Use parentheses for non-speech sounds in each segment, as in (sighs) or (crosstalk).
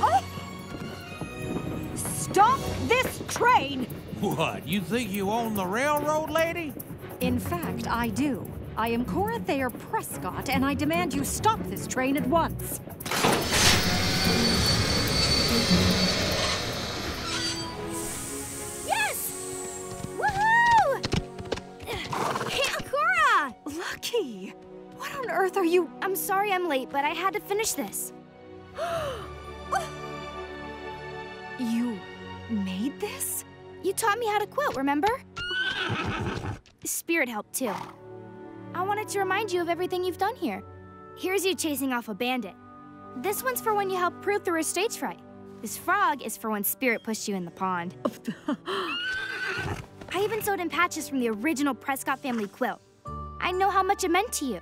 Oh! What, you think you own the railroad, lady? In fact, I do. I am Cora Thayer Prescott, and I demand you stop this train at once. Earth are you... I'm sorry I'm late, but I had to finish this. (gasps) You made this? You taught me how to quilt, remember? Spirit helped too. I wanted to remind you of everything you've done here. Here's you chasing off a bandit. This one's for when you helped Pru through her stage fright. This frog is for when Spirit pushed you in the pond. (laughs) I even sewed in patches from the original Prescott family quilt. I know how much it meant to you.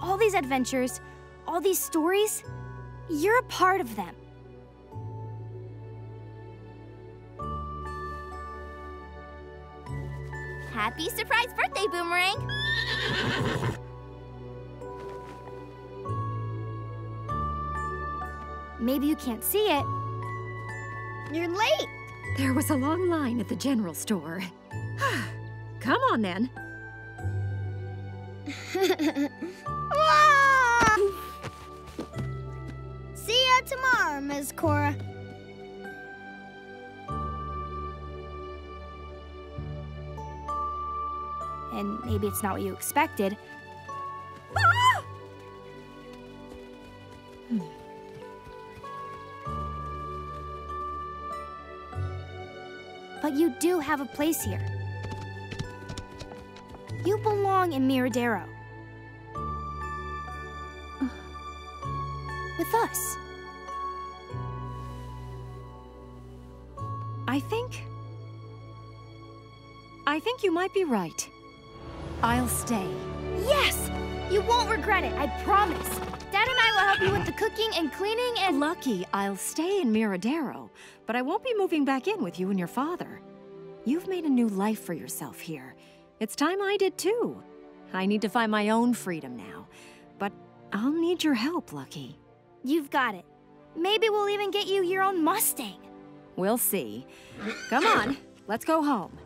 All these adventures, all these stories, you're a part of them. Happy surprise birthday, Boomerang! Maybe you can't see it. You're late! There was a long line at the general store. (sighs) Come on, then. (laughs) See ya tomorrow, Miss Cora. And maybe it's not what you expected. Ah! Hmm. But you do have a place here. You belong in Miradero. With us. I think... I think you might be right. I'll stay. Yes! You won't regret it, I promise. Dad and I will help you with the cooking and cleaning and... Lucky I'll stay in Miradero, but I won't be moving back in with you and your father. You've made a new life for yourself here. It's time I did too. I need to find my own freedom now. But I'll need your help, Lucky. You've got it. Maybe we'll even get you your own Mustang. We'll see. Come on, let's go home.